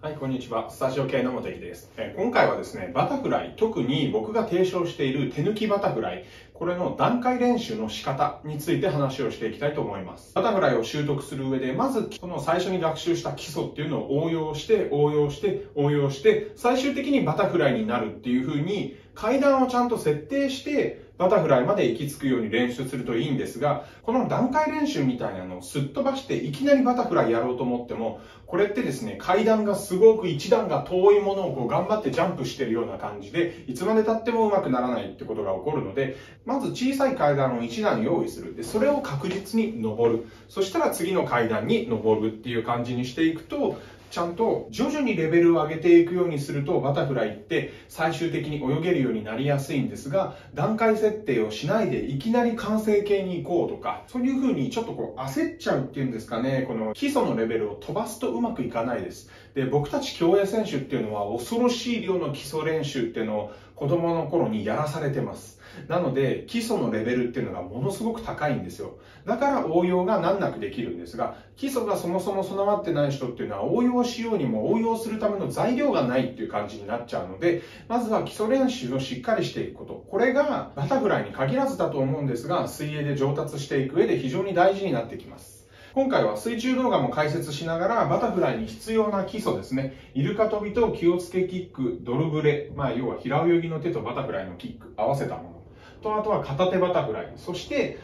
はい、こんにちは。スタジオ系の茂木です。え今回はですね、バタフライ、特に僕が提唱している手抜きバタフライ、これの段階練習の仕方について話をしていきたいと思います。バタフライを習得する上で、まずこの最初に学習した基礎っていうのを応用して、応用して、応用して、最終的にバタフライになるっていう風に階段をちゃんと設定して、バタフライまで行き着くように練習するといいんですが、この段階練習みたいなのをすっ飛ばしていきなりバタフライやろうと思っても、これってですね、階段がすごく一段が遠いものをこう頑張ってジャンプしてるような感じで、いつまで経ってもうまくならないってことが起こるので、まず小さい階段を一段用意する。で、それを確実に登る。そしたら次の階段に登るっていう感じにしていくと、ちゃんと徐々にレベルを上げていくようにするとバタフライって最終的に泳げるようになりやすいんですが段階設定をしないでいきなり完成形に行こうとかそういう風にちょっとこう焦っちゃうっていうんですかねこの基礎のレベルを飛ばすとうまくいかないです。で僕たち競泳選手っていうのは恐ろしい量の基礎練習っていうのを子供の頃にやらされてます。なので、基礎のレベルっていうのがものすごく高いんですよ。だから応用が難なくできるんですが、基礎がそもそも備わってない人っていうのは応用しようにも応用するための材料がないっていう感じになっちゃうので、まずは基礎練習をしっかりしていくこと。これがバタフライに限らずだと思うんですが、水泳で上達していく上で非常に大事になってきます。今回は水中動画も解説しながら、バタフライに必要な基礎ですね。イルカ飛びと気をつけキック、ドルブレ、まあ要は平泳ぎの手とバタフライのキック、合わせたもの。とあとは片手バタフライ。そして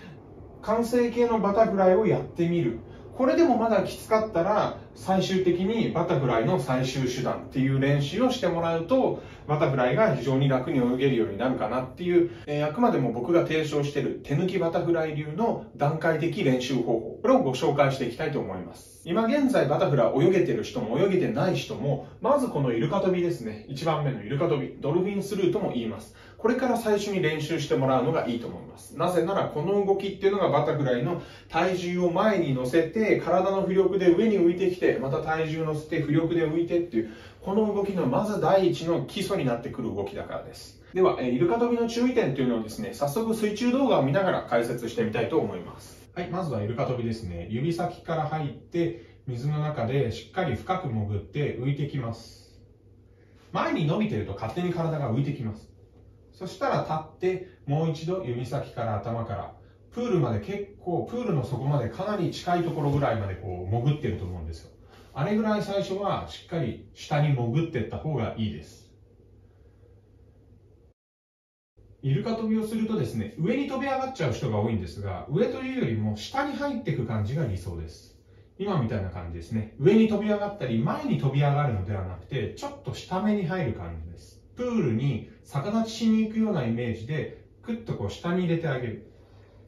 完成形のバタフライをやってみる。これでもまだきつかったら最終的にバタフライの最終手段っていう練習をしてもらうとバタフライが非常に楽に泳げるようになるかなっていう、えー、あくまでも僕が提唱してる手抜きバタフライ流の段階的練習方法。これをご紹介していきたいと思います。今現在バタフライ泳げてる人も泳げてない人もまずこのイルカ飛びですね。1番目のイルカ飛び。ドルフィンスルートも言います。これから最初に練習してもらうのがいいと思います。なぜならこの動きっていうのがバタフライの体重を前に乗せて体の浮力で上に浮いてきてまた体重乗せて浮力で浮いてっていうこの動きのまず第一の基礎になってくる動きだからです。では、イルカ飛びの注意点というのをですね、早速水中動画を見ながら解説してみたいと思います。はい、まずはイルカ飛びですね。指先から入って水の中でしっかり深く潜って浮いてきます。前に伸びてると勝手に体が浮いてきます。そしたら立ってもう一度指先から頭からプールまで結構プールの底までかなり近いところぐらいまでこう潜ってると思うんですよ。あれぐらい最初はしっかり下に潜っていった方がいいです。イルカ飛びをするとですね上に飛び上がっちゃう人が多いんですが上というよりも下に入っていく感じが理想です。今みたいな感じですね。上に飛び上がったり前に飛び上がるのではなくてちょっと下目に入る感じです。プールに逆立ちしに行くようなイメージで、くっとこう下に入れてあげる。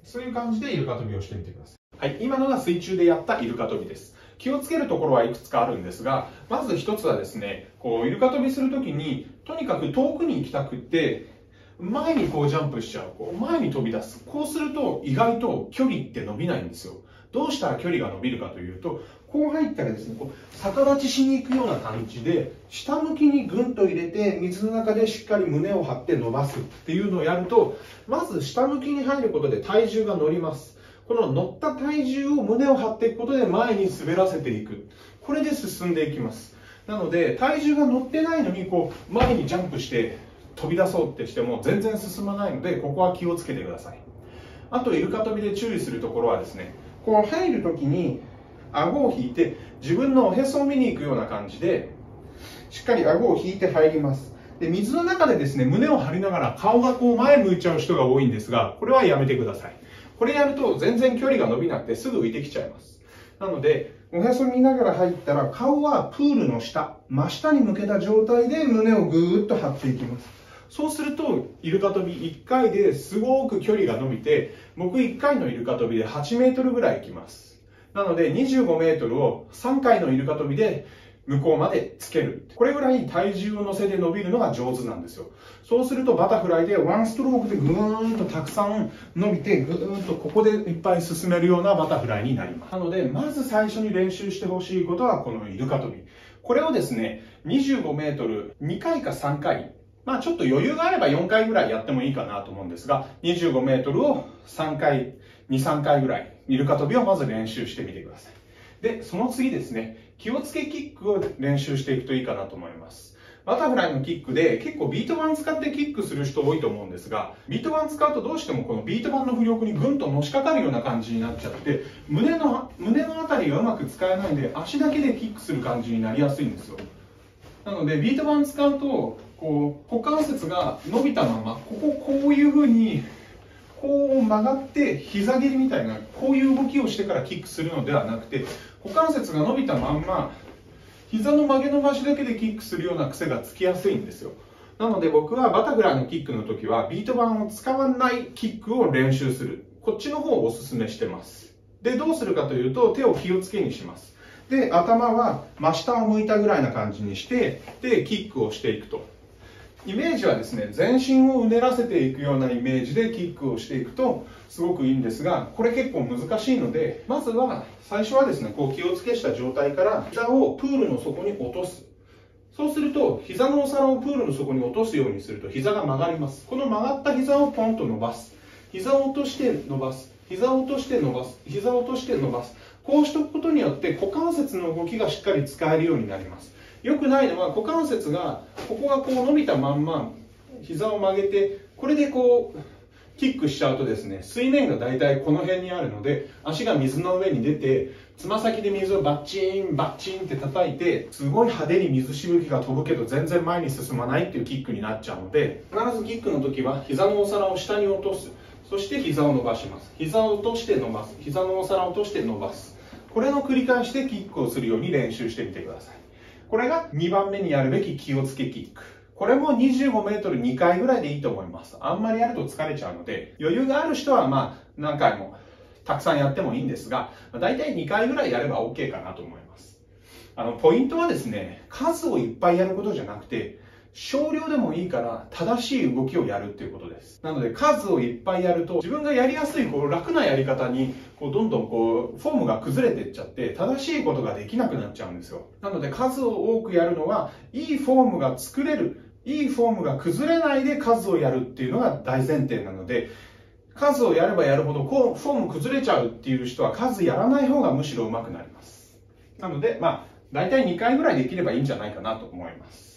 そういう感じでイルカ飛びをしてみてください。はい、今のが水中でやったイルカ飛びです。気をつけるところはいくつかあるんですが、まず一つはですね、こうイルカ飛びするときに、とにかく遠くに行きたくって、前にこうジャンプしちゃう。こう前に飛び出す。こうすると意外と距離って伸びないんですよ。どうしたら距離が伸びるかというと、こう入ったらですね、こう逆立ちしに行くような感じで、下向きにぐんと入れて、水の中でしっかり胸を張って伸ばすっていうのをやると、まず下向きに入ることで体重が乗ります。この乗った体重を胸を張っていくことで前に滑らせていく。これで進んでいきます。なので、体重が乗ってないのに、こう、前にジャンプして飛び出そうってしても全然進まないので、ここは気をつけてください。あと、イルカ飛びで注意するところはですね、こう入るときに、顎を引いて自分のおへそを見に行くような感じでしっかり顎を引いて入ります。で水の中でですね胸を張りながら顔がこう前向いちゃう人が多いんですがこれはやめてください。これやると全然距離が伸びなくてすぐ浮いてきちゃいます。なのでおへそ見ながら入ったら顔はプールの下真下に向けた状態で胸をぐーっと張っていきます。そうするとイルカ飛び1回ですごく距離が伸びて僕1回のイルカ飛びで8メートルぐらい行きます。なので25メートルを3回のイルカ飛びで向こうまでつける。これぐらい体重を乗せて伸びるのが上手なんですよ。そうするとバタフライでワンストロークでぐーんとたくさん伸びて、ぐーんとここでいっぱい進めるようなバタフライになります。なので、まず最初に練習してほしいことはこのイルカ飛び。これをですね、25メートル2回か3回、まあちょっと余裕があれば4回ぐらいやってもいいかなと思うんですが、25メートルを3回、2、3回ぐらい、イルカ飛びをまず練習してみてください。で、その次ですね、気をつけキックを練習していくといいかなと思います。バタフライのキックで結構ビート板使ってキックする人多いと思うんですが、ビート板使うとどうしてもこのビート板の浮力にぐんとのしかかるような感じになっちゃって、胸の、胸のあたりがうまく使えないんで、足だけでキックする感じになりやすいんですよ。なので、ビート板使うと、こう、股関節が伸びたまま、こここういう風に、こう曲がって膝蹴りみたいなこういう動きをしてからキックするのではなくて股関節が伸びたまんま膝の曲げ伸ばしだけでキックするような癖がつきやすいんですよ。なので僕はバタフライのキックの時はビート板を使わないキックを練習する。こっちの方をおすすめしてます。でどうするかというと手を気をつけにします。で頭は真下を向いたぐらいな感じにしてでキックをしていくと。イメージはですね全身をうねらせていくようなイメージでキックをしていくとすごくいいんですがこれ結構難しいのでまずは最初はですねこう気をつけした状態から膝をプールの底に落とす。そうすると膝のお皿をプールの底に落とすようにすると膝が曲がります。この曲がった膝をポンと伸ばす。膝を落として伸ばす。膝を落として伸ばす。膝を落として伸ばす。こうしておくことによって股関節の動きがしっかり使えるようになります。良くないのは股関節がここがこう伸びたまんま膝を曲げてこれでこうキックしちゃうとですね水面が大体この辺にあるので足が水の上に出てつま先で水をバッチンバッチンって叩いてすごい派手に水しぶきが飛ぶけど全然前に進まないっていうキックになっちゃうので必ずキックの時は膝のお皿を下に落とす。そして膝を伸ばします。膝を落として伸ばす。膝のお皿を落として伸ばす。これの繰り返しでキックをするように練習してみてください。これが2番目にやるべき気をつけキック。これも25メートル2回ぐらいでいいと思います。あんまりやると疲れちゃうので、余裕がある人はまあ何回もたくさんやってもいいんですが、だいたい2回ぐらいやれば OK かなと思います。あの、ポイントはですね、数をいっぱいやることじゃなくて、少量でもいいから正しい動きをやるっていうことです。なので数をいっぱいやると自分がやりやすいこう楽なやり方にこうどんどんこうフォームが崩れていっちゃって正しいことができなくなっちゃうんですよ。なので数を多くやるのはいいフォームが作れる、いいフォームが崩れないで数をやるっていうのが大前提なので数をやればやるほどこうフォーム崩れちゃうっていう人は数やらない方がむしろ上手くなります。なのでまあ大体2回ぐらいできればいいんじゃないかなと思います。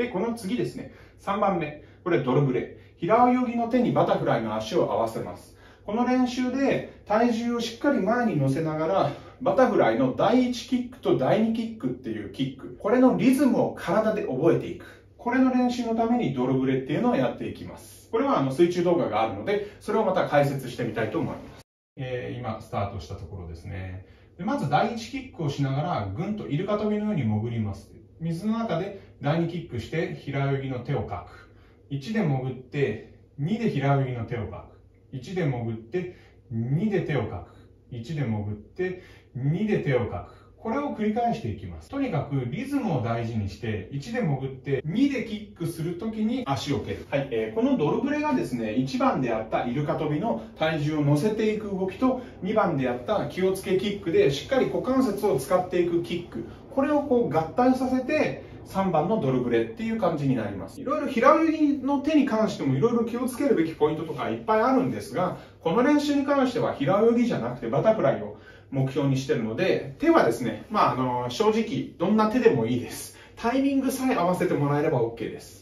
で、この次ですね、3番目。これドルブレ。平泳ぎの手にバタフライの足を合わせます。この練習で体重をしっかり前に乗せながら、バタフライの第1キックと第2キックっていうキック。これのリズムを体で覚えていく。これの練習のためにドルブレっていうのをやっていきます。これはあの水中動画があるので、それをまた解説してみたいと思います。えー、今、スタートしたところですね。でまず第1キックをしながら、ぐんとイルカ飛びのように潜ります。水の中で第2キックして平泳ぎの手をかく。1で潜って、2で平泳ぎの手をかく。1で潜って、2で手をかく。1で潜って、2で手をかく。これを繰り返していきます。とにかくリズムを大事にして、1で潜って、2でキックするときに足を蹴る。はい、えー、このドルブレがですね、1番であったイルカ飛びの体重を乗せていく動きと、2番であった気をつけキックでしっかり股関節を使っていくキック。これをこう合体させて、3番のドルブレっていう感じになります。いろいろ平泳ぎの手に関してもいろいろ気をつけるべきポイントとかいっぱいあるんですが、この練習に関しては平泳ぎじゃなくてバタフライを目標にしてるので、手はですね、まあ、あの、正直、どんな手でもいいです。タイミングさえ合わせてもらえれば OK です。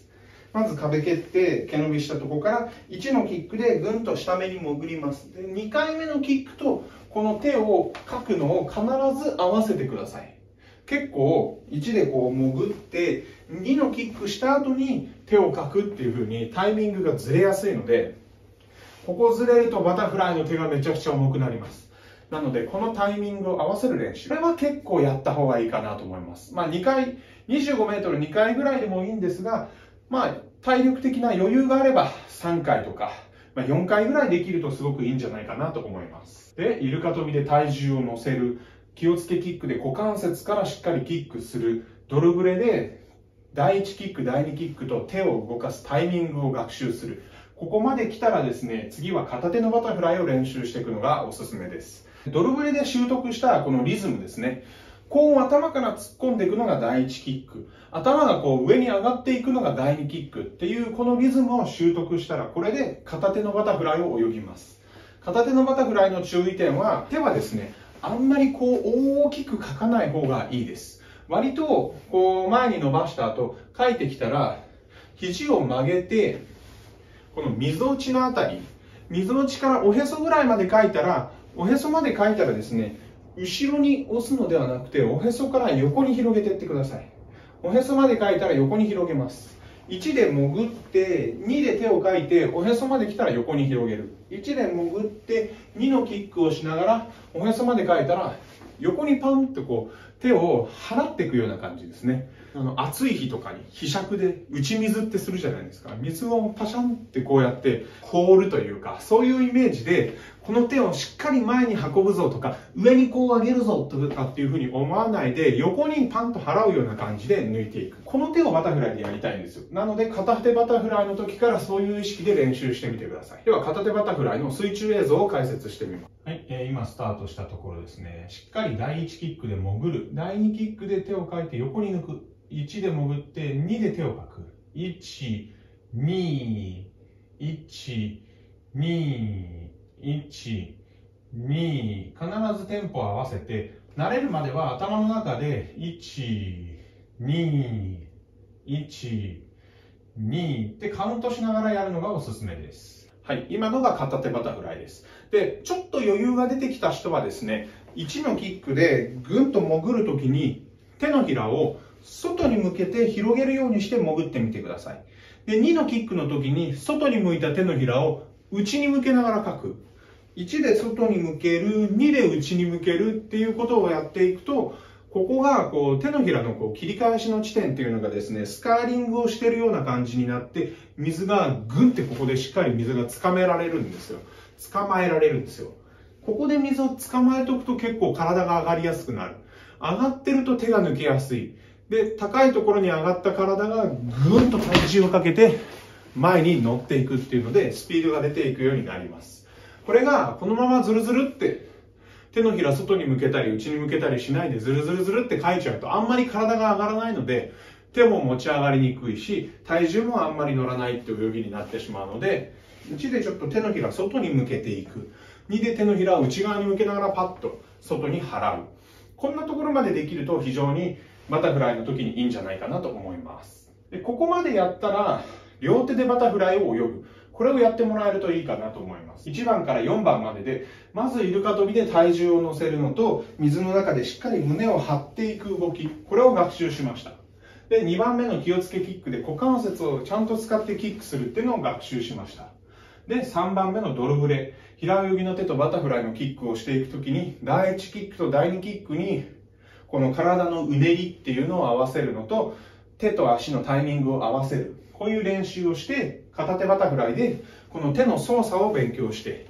まず壁蹴って毛伸びしたところから1のキックでぐんと下目に潜りますで2回目のキックとこの手をかくのを必ず合わせてください結構1でこう潜って2のキックした後に手をかくっていう風にタイミングがずれやすいのでここずれるとバタフライの手がめちゃくちゃ重くなりますなのでこのタイミングを合わせる練習これは結構やった方がいいかなと思いますまあ2回25メートル2回ぐらいでもいいんですがまあ体力的な余裕があれば3回とかま、4回ぐらいできるとすごくいいんじゃないかなと思います。で、イルカ飛びで体重を乗せる。気をつけキックで股関節からしっかりキックする。ドルブレで第1キック第2キックと手を動かすタイミングを学習する。ここまで来たらですね次は片手のバタフライを練習していくのがおすすめです。ドルブレで習得したこのリズムですね。こう頭から突っ込んでいくのが第1キック。頭がこう上に上がっていくのが第2キック。っていうこのリズムを習得したらこれで片手のバタフライを泳ぎます。片手のバタフライの注意点は手はですねあんまりこう大きく書かない方がいいです。割とこう前に伸ばした後書いてきたら肘を曲げてこの溝落ちのあたり溝落ちからおへそぐらいまで書いたらおへそまで書いたらですね後ろに押すのではなくておへそから横に広げていってくださいおへそまで書いたら横に広げます1で潜って2で手をかいておへそまで来たら横に広げる。1で潜って2のキックをしながらおへそまでかいたら横にパンとこう手を払っていくような感じですね。あの暑い日とかに被釈で打ち水ってするじゃないですか。水をパシャンってこうやって放るというかそういうイメージでこの手をしっかり前に運ぶぞとか上にこう上げるぞとかっていうふうに思わないで横にパンと払うような感じで抜いていく。この手をバタフライでやりたいんですよ。なので片手バタフライの時からそういう意識で練習してみてください。では片手バタフライの水中映像を解説してみます。はい、えー、今スタートしたところですね。しっかり第1キックで潜る。第2キックで手をかいて横に抜く。1で潜って2で手をかく。1 2 1 2 1 2必ずテンポを合わせて慣れるまでは頭の中で1 2 1 2ってカウントしながらやるのがおすすめです。はい、今のが片手バタフライです。で、ちょっと余裕が出てきた人はですね、1のキックでぐんと潜るときに手のひらを外に向けて広げるようにして潜ってみてください。で、2のキックの時に外に向いた手のひらを内に向けながら書く。1で外に向ける、2で内に向けるっていうことをやっていくと、ここがこう手のひらのこう切り返しの地点っていうのがですね、スカーリングをしてるような感じになって、水がグンってここでしっかり水がつかめられるんですよ。捕まえられるんですよ。ここで水を捕まえておくと結構体が上がりやすくなる。上がってると手が抜けやすい。で、高いところに上がった体がぐんと体重をかけて前に乗っていくっていうのでスピードが出ていくようになります。これがこのままズルズルって手のひら外に向けたり内に向けたりしないでズルズルズルって書いちゃうとあんまり体が上がらないので手も持ち上がりにくいし体重もあんまり乗らないって泳ぎになってしまうので1でちょっと手のひら外に向けていく2で手のひらを内側に向けながらパッと外に払うこんなところまでできると非常にバタフライの時にいいんじゃないかなと思います。でここまでやったら、両手でバタフライを泳ぐ。これをやってもらえるといいかなと思います。1番から4番までで、まずイルカ跳びで体重を乗せるのと、水の中でしっかり胸を張っていく動き、これを学習しました。で、2番目の気をつけキックで股関節をちゃんと使ってキックするっていうのを学習しました。で、3番目のドルブレ。平泳ぎの手とバタフライのキックをしていくときに、第1キックと第2キックにこの体のうねりっていうのを合わせるのと、手と足のタイミングを合わせる。こういう練習をして、片手バタフライで、この手の操作を勉強して、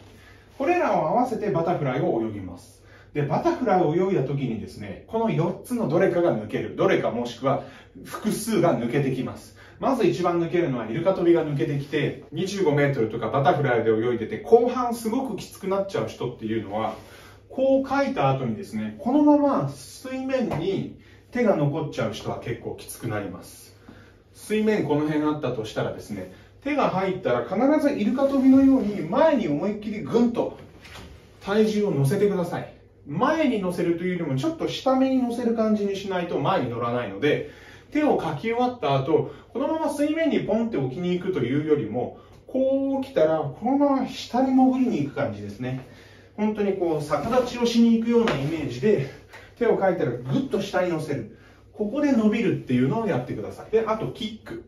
これらを合わせてバタフライを泳ぎます。で、バタフライを泳いだ時にですね、この4つのどれかが抜ける。どれかもしくは複数が抜けてきます。まず一番抜けるのはイルカ跳びが抜けてきて、25メートルとかバタフライで泳いでて、後半すごくきつくなっちゃう人っていうのは、こう書いた後にですね、このまま水面に手が残っちゃう人は結構きつくなります。水面この辺あったとしたらですね、手が入ったら必ずイルカ跳びのように前に思いっきりぐんと体重を乗せてください。前に乗せるというよりもちょっと下目に乗せる感じにしないと前に乗らないので、手をかき終わった後、このまま水面にポンって置きに行くというよりも、こう来たら、このまま下に潜りに行く感じですね。本当にこう逆立ちをしに行くようなイメージで手をかいたらグッと下に乗せるここで伸びるっていうのをやってくださいであとキック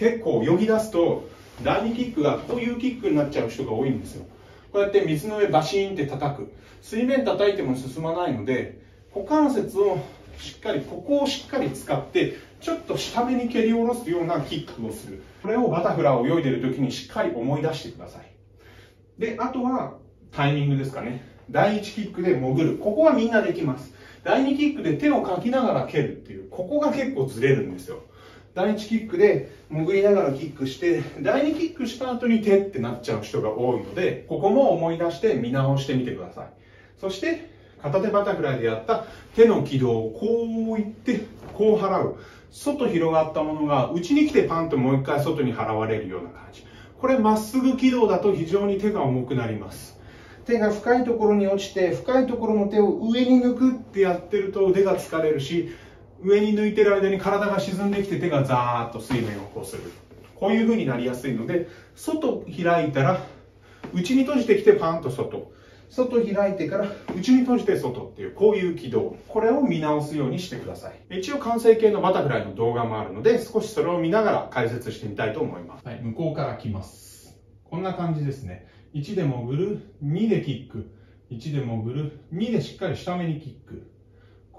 結構泳ぎ出すと第2キックがこういうキックになっちゃう人が多いんですよこうやって水の上バシーンって叩く水面叩いても進まないので股関節をしっかりここをしっかり使ってちょっと下目に蹴り下ろすようなキックをするこれをバタフライを泳いでる時にしっかり思い出してくださいであとはタイミングですかね。第1キックで潜る。ここはみんなできます。第2キックで手をかきながら蹴るっていう、ここが結構ずれるんですよ。第1キックで潜りながらキックして、第2キックした後に手ってなっちゃう人が多いので、ここも思い出して見直してみてください。そして、片手バタフライでやった手の軌道をこういって、こう払う。外広がったものが内に来てパンともう一回外に払われるような感じ。これまっすぐ軌道だと非常に手が重くなります。手が深いところに落ちて、深いところの手を上に抜くってやってると腕が疲れるし、上に抜いてる間に体が沈んできて手がザーッと水面をこうする。こういう風になりやすいので、外開いたら、内に閉じてきてパンと外。外開いてから内に閉じて外っていうこういう軌道。これを見直すようにしてください。一応完成形のバタフライの動画もあるので少しそれを見ながら解説してみたいと思います、はい、向こうから来ます。こんな感じですね。1で潜る2でキック。1で潜る2でしっかり下目にキック。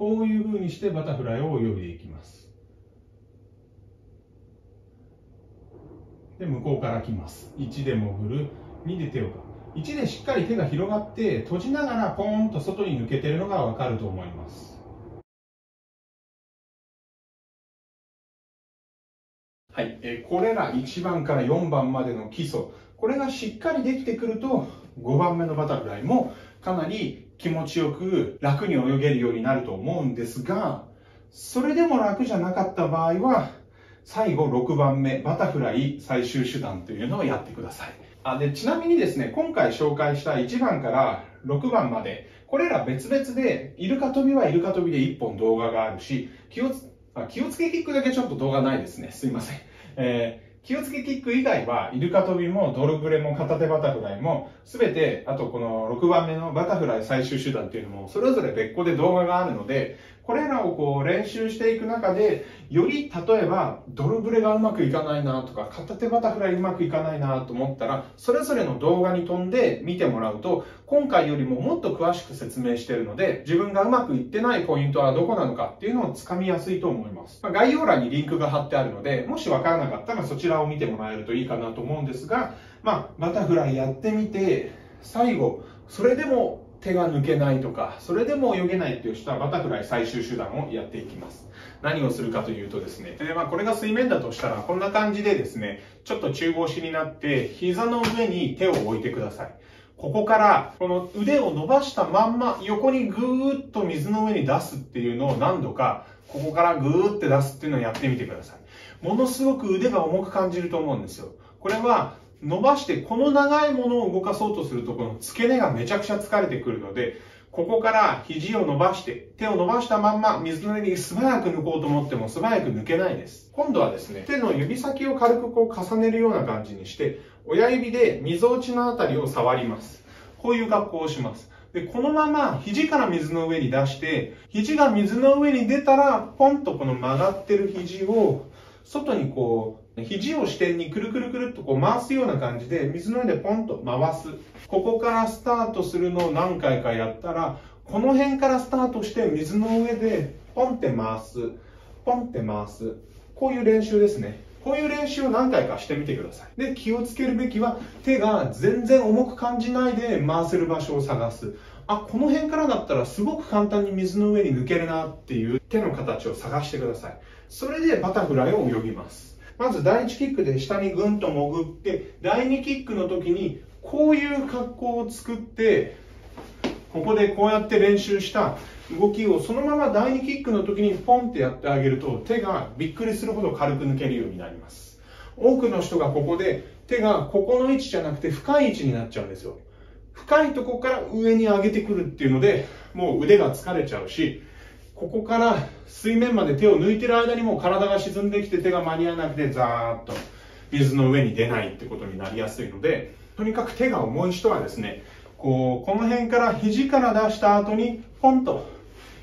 こういう風にしてバタフライを泳いでいきます。で向こうから来ます。1で潜る。2で手をか。く1でしっかり手が広がって閉じながらポーンと外に抜けてるのがわかると思います。はい、えこれら1番から4番までの基礎。これがしっかりできてくると5番目のバタフライもかなり気持ちよく楽に泳げるようになると思うんですがそれでも楽じゃなかった場合は最後6番目バタフライ最終手段というのをやってくださいあでちなみにですね、今回紹介した1番から6番まで、これら別々で、イルカ飛びはイルカ飛びで1本動画があるし、気をつあ気をつけキックだけちょっと動画ないですね。すいません。えー気をつけキック以外は、イルカ飛びもドルブレも片手バタフライも、すべて、あとこの6番目のバタフライ最終手段っていうのも、それぞれ別個で動画があるので、これらをこう練習していく中で、より例えばドルブレがうまくいかないなとか、片手バタフライうまくいかないなと思ったら、それぞれの動画に飛んで見てもらうと、今回よりももっと詳しく説明しているので、自分がうまくいってないポイントはどこなのかっていうのをつかみやすいと思います。ま、概要欄にリンクが貼ってあるので、もしわからなかったらそちらを見てもらえるといいかなと思うんですが、まあ、バタフライやってみて、最後、それでも手が抜けないとか、それでも泳げないっていう人はバタフライ最終手段をやっていきます。何をするかというとですね、でまあ、これが水面だとしたら、こんな感じでですね、ちょっと中腰になって、膝の上に手を置いてください。ここから、この腕を伸ばしたまんま、横にぐーっと水の上に出すっていうのを何度か、ここからぐーって出すっていうのをやってみてください。ものすごく腕が重く感じると思うんですよ。これは、伸ばして、この長いものを動かそうとすると、この付け根がめちゃくちゃ疲れてくるので、ここから肘を伸ばして、手を伸ばしたまんま水の上に素早く抜こうと思っても素早く抜けないです。今度はですね、手の指先を軽くこう重ねるような感じにして、親指で溝落ちのあたりを触ります。こういう格好をします。で、このまま肘から水の上に出して、肘が水の上に出たら、ポンとこの曲がってる肘を外にこう、肘を支点にくるくるくるっとこう回すような感じで、水の上でポンと回す。ここからスタートするのを何回かやったら、この辺からスタートして水の上でポンって回す。ポンって回す。こういう練習ですね。こういう練習を何回かしてみてください。で、気をつけるべきは手が全然重く感じないで回せる場所を探す。あ、この辺からだったらすごく簡単に水の上に抜けるなっていう手の形を探してください。それでバタフライを泳ぎます。まず第1キックで下にぐんと潜って、第2キックの時にこういう格好を作って、ここでこうやって練習した動きをそのまま第2キックの時にポンってやってあげると手がびっくりするほど軽く抜けるようになります。多くの人がここで手がここの位置じゃなくて深い位置になっちゃうんですよ。深いとこから上に上げてくるっていうので、もう腕が疲れちゃうし、ここから水面まで手を抜いてる間にも体が沈んできて手が間に合わなくてザーッと水の上に出ないってことになりやすいので、とにかく手が重い人はですね、こう、この辺から肘から出した後にポンと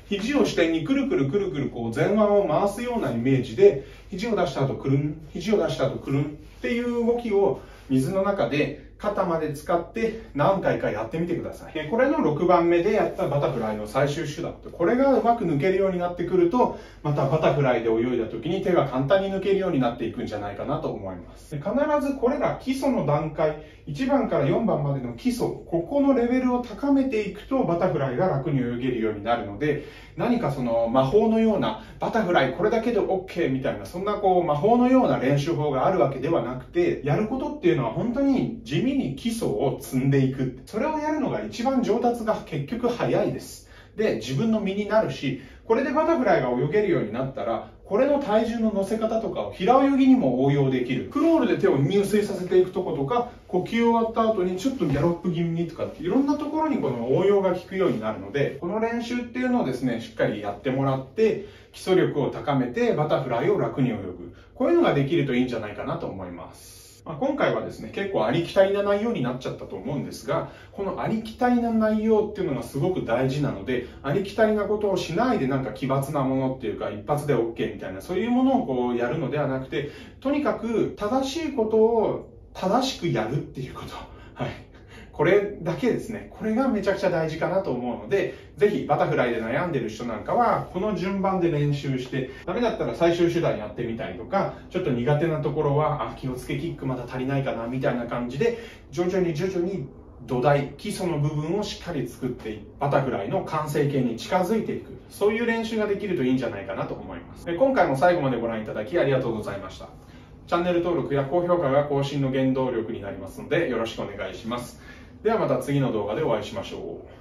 肘を支点にくるくるくるくるこう前腕を回すようなイメージで肘を出した後くるん、肘を出した後くるんっていう動きを水の中で肩まで使って何回かやってみてください。これの6番目でやったバタフライの最終手段。これがうまく抜けるようになってくると、またバタフライで泳いだ時に手が簡単に抜けるようになっていくんじゃないかなと思います。必ずこれら基礎の段階、1番から4番までの基礎、ここのレベルを高めていくとバタフライが楽に泳げるようになるので、何かその魔法のようなバタフライこれだけで OK みたいな、そんなこう魔法のような練習法があるわけではなくて、やることっていうのは本当に地味味に基礎を積んでいく。それをやるのが一番上達が結局早いです。で、自分の身になるし、これでバタフライが泳げるようになったら、これの体重の乗せ方とかを平泳ぎにも応用できる。クロールで手を入水させていくとことか、呼吸終わった後にちょっとギャロップ気味にとかっていろんなところにこの応用が効くようになるので、この練習っていうのをですね、しっかりやってもらって、基礎力を高めてバタフライを楽に泳ぐ。こういうのができるといいんじゃないかなと思います。まあ、今回はですね、結構ありきたりな内容になっちゃったと思うんですが、このありきたりな内容っていうのがすごく大事なので、ありきたりなことをしないでなんか奇抜なものっていうか、一発で OK みたいな、そういうものをこうやるのではなくて、とにかく正しいことを正しくやるっていうこと。はい。これだけですね。これがめちゃくちゃ大事かなと思うので、ぜひバタフライで悩んでる人なんかは、この順番で練習して、ダメだったら最終手段やってみたりとか、ちょっと苦手なところは、あ、気をつけキックまだ足りないかな、みたいな感じで、徐々に徐々に土台、基礎の部分をしっかり作ってバタフライの完成形に近づいていく。そういう練習ができるといいんじゃないかなと思います。で今回も最後までご覧いただきありがとうございました。チャンネル登録や高評価が更新の原動力になりますので、よろしくお願いします。ではまた次の動画でお会いしましょう。